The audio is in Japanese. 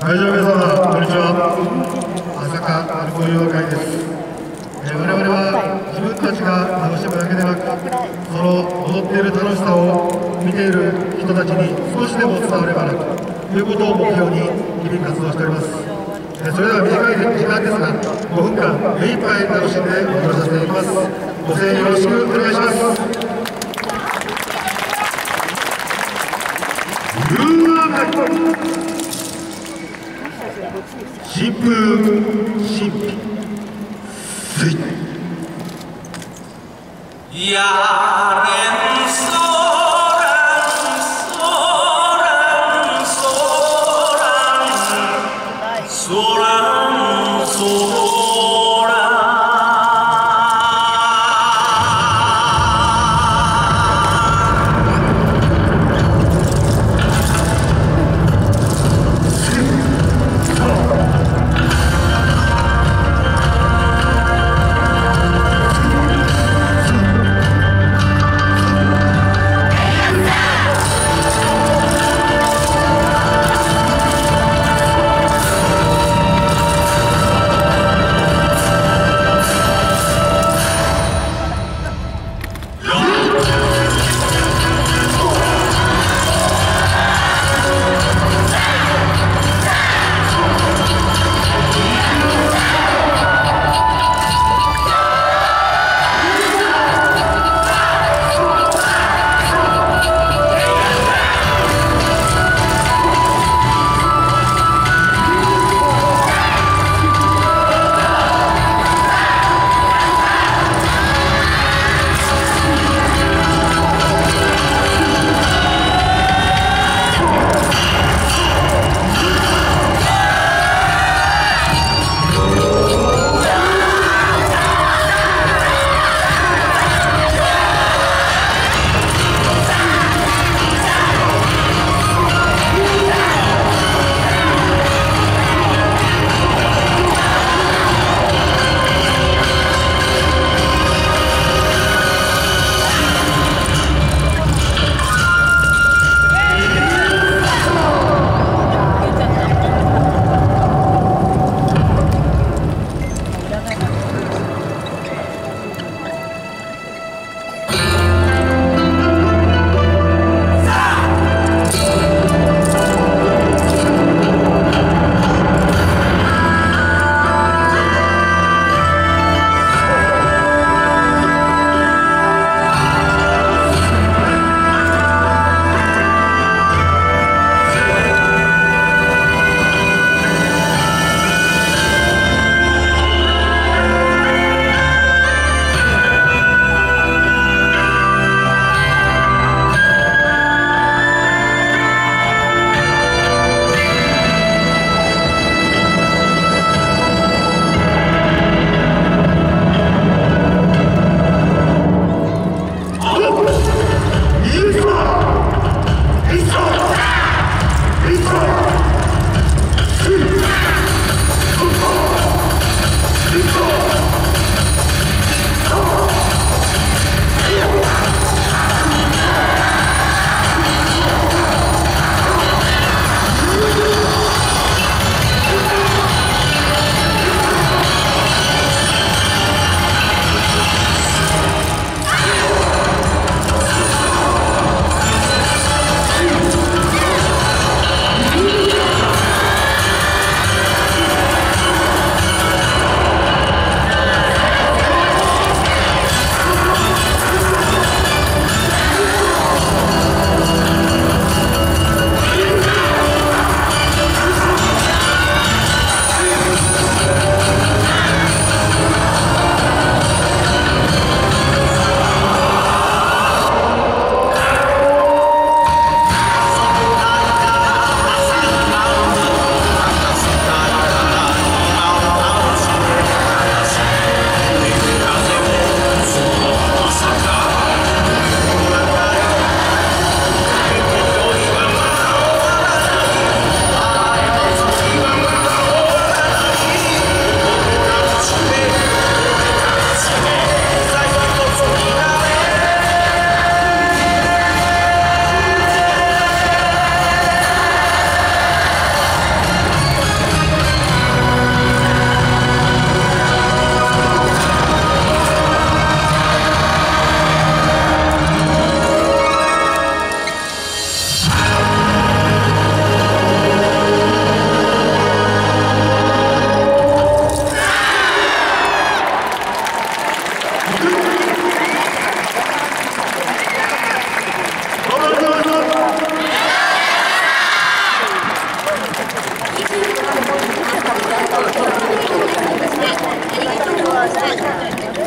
会場皆様、こんにちは。朝霞アルコール協会です。え我々は自分たちが楽しむだけでなく、その踊っている楽しさを見ている人たちに少しでも伝わればなということを目標に日々活動しておりますえ。それでは短い時間ですが、5分間目いっぱい楽しんで踊らさせていただきます。ご声援よろしくお願いします。新風新風水やれんそ